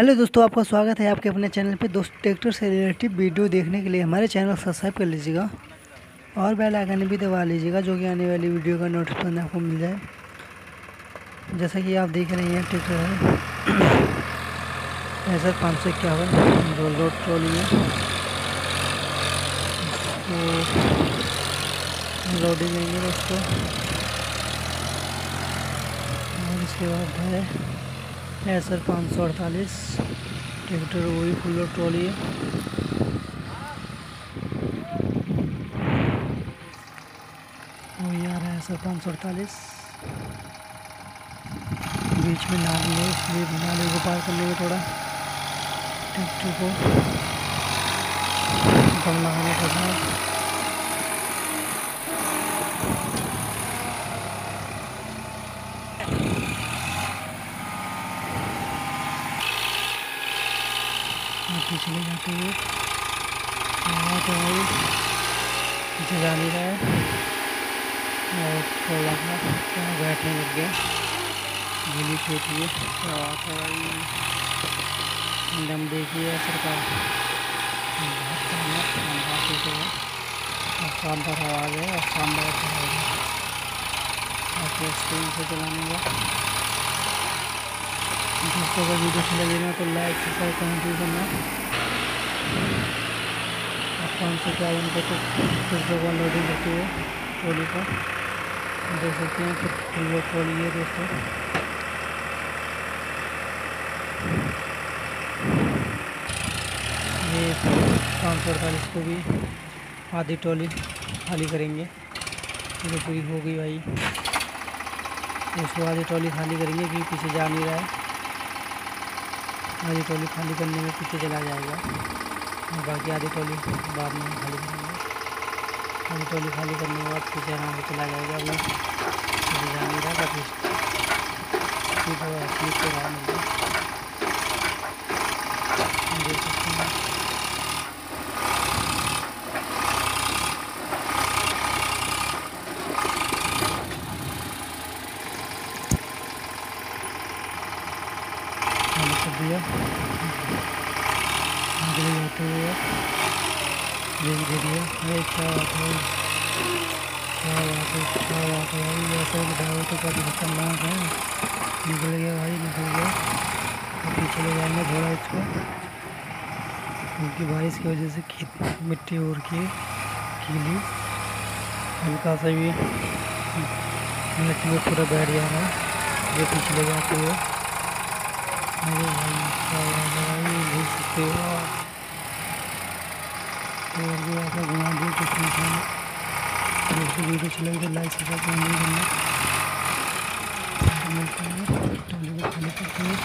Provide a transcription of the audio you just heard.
Hello दोस्तों, आपका स्वागत है आपके अपने चैनल पे। दोस्त, ट्रैक्टर से रिलेटिव वीडियो देखने के लिए हमारे चैनल सब्सक्राइब कर लीजिएगा और बेल आइकन भी दबा लीजिएगा जो कि आने वाली वीडियो का नोटिफिकेशन आपको मिल जाए। जैसा कि आप देख रहे हैं, ट्रैक्टर है। ऐसा पाँच सौ इक्यावन रोल रोड ट्रॉली है। तो लोडिंग लेंगे दोस्तों। और इसके बाद है सर, पाँच सौ अड़तालीस। ट्रैक्टर वही फुल ट्रॉली है। वही आ रहा है सर, पाँच सौ अड़तालीस। बीच में नाली है इसलिए नाली को पार करने में थोड़ा। ट्रैक्टर को। पड़ रहा है चले जाते हुए तो भाई पीछे जा नहीं रहा है। और थोड़ा सा बैठने लग गया। गिली छोटी है। तो भाई दम देखिए सरकार। शानदार आवाज़ है। और शानदार आवाज़ है। आपको स्क्रीन से चलाने का। दोस्तों अगर वीडियो अच्छा लगेगा तो लाइक सब्सक्राइब कमेंट भी करना। पाँच सौ इक्यावन को तो कुछ लोग लोडिंग करती है ट्रॉली पर देख सकते हैं कि फुल ट्रॉली है दोस्तों ये पाँच सौ अड़तालीस को भी आधी ट्रॉली खाली करेंगे ये पूरी हो गई भाई उसको आधी ट्रॉली खाली करेंगे क्योंकि पीछे जा नहीं रहा है आधी ट्रॉली खाली करने में पीछे चला जाएगा बाकी आधी ट्रॉली बाद में खाली करेंगे। आधी ट्रॉली खाली करने के बाद पीछे आराम से चला जाएगा अभी पीछे जा नहीं रहा था स्लिप हो रहा है देख सकते हैं। चालू आगे जाते देख दे दिया अरे क्या बात है। क्या बात है क्या बात है भाई ऐसा तो खतरनाक है निकल गया भाई निकल गया और जाएँगे थोड़ा इसको क्योंकि बारिश की वजह से खेत मिट्टी उड़ के कीली हल्का सा भी मिनट में पूरा बैठ जा रहा है जो पीछे ले जाते हुए अरे भाई क्या भाई देख सकते हो आप तो ऐसा घुमा दिए कुछ नहीं वीडियो लगे तो लाइक सब्सक्राइब करना मिलते हैं। खाली करते हुए